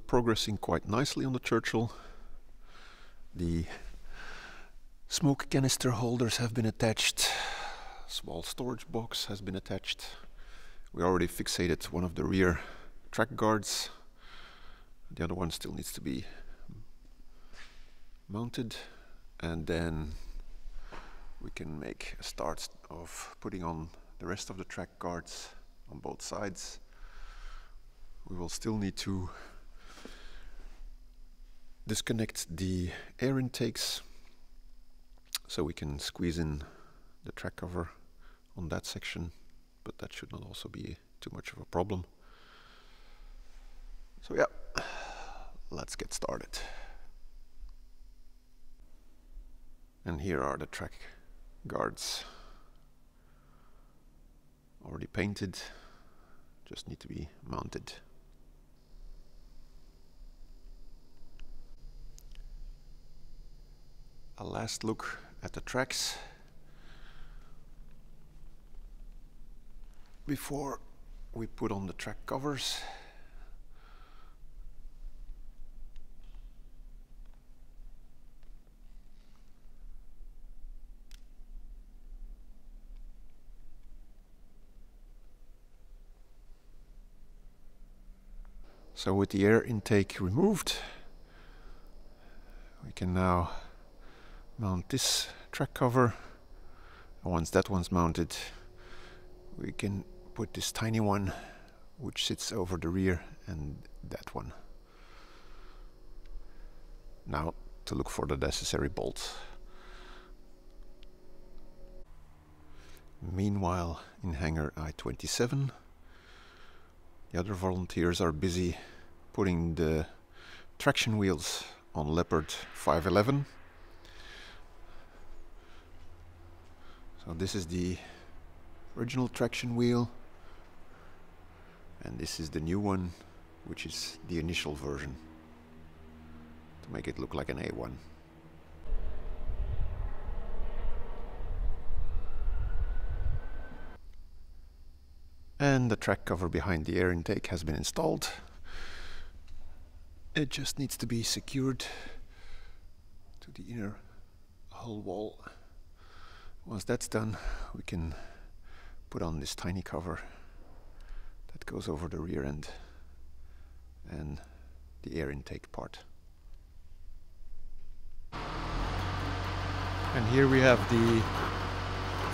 progressing quite nicely on the Churchill. The smoke canister holders have been attached. Small storage box has been attached. We already fixated one of the rear track guards. The other one still needs to be mounted and then we can make a start of putting on the rest of the track guards on both sides. We will still need to disconnect the air intakes so we can squeeze in the track cover on that section but that should not also be too much of a problem. So yeah, let's get started. And here are the track guards already painted just need to be mounted last look at the tracks. Before we put on the track covers So with the air intake removed, we can now mount this track cover. Once that one's mounted, we can put this tiny one which sits over the rear and that one. Now to look for the necessary bolts. Meanwhile, in hangar I-27, the other volunteers are busy putting the traction wheels on Leopard 511. So this is the original traction wheel and this is the new one which is the initial version to make it look like an A1. And the track cover behind the air intake has been installed. It just needs to be secured to the inner hull wall. Once that's done, we can put on this tiny cover that goes over the rear end and the air intake part. And here we have the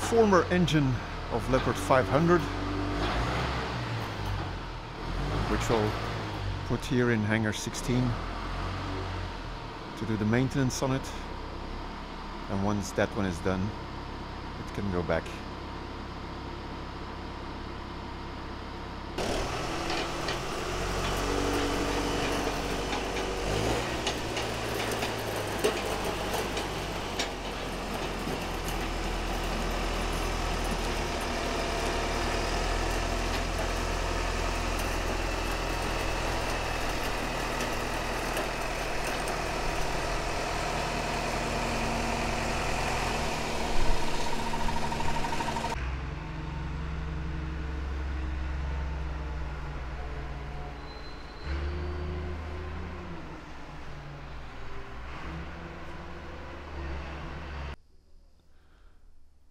former engine of Leopard 500 which we'll put here in hangar 16 to do the maintenance on it and once that one is done it can go back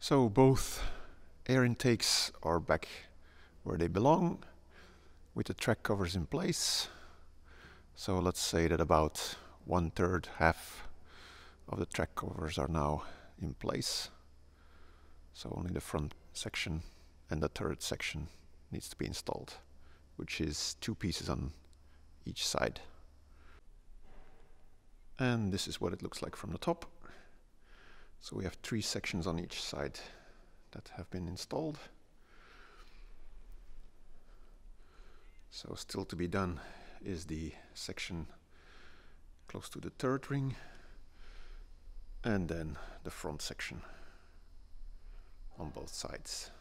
So both air intakes are back where they belong with the track covers in place. So let's say that about one third, half of the track covers are now in place. So only the front section and the turret section needs to be installed, which is two pieces on each side. And this is what it looks like from the top. So we have three sections on each side that have been installed. So still to be done is the section close to the turret ring and then the front section on both sides.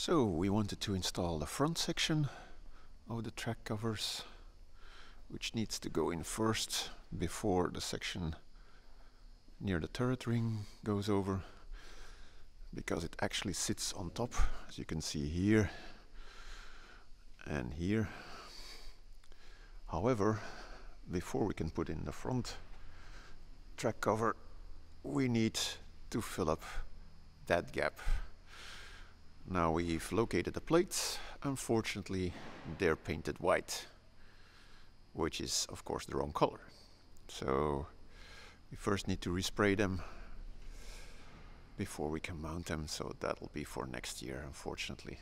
So we wanted to install the front section of the track covers which needs to go in first before the section near the turret ring goes over because it actually sits on top as you can see here and here. However before we can put in the front track cover we need to fill up that gap now we've located the plates. Unfortunately they're painted white which is of course the wrong color. So we first need to respray them before we can mount them so that'll be for next year unfortunately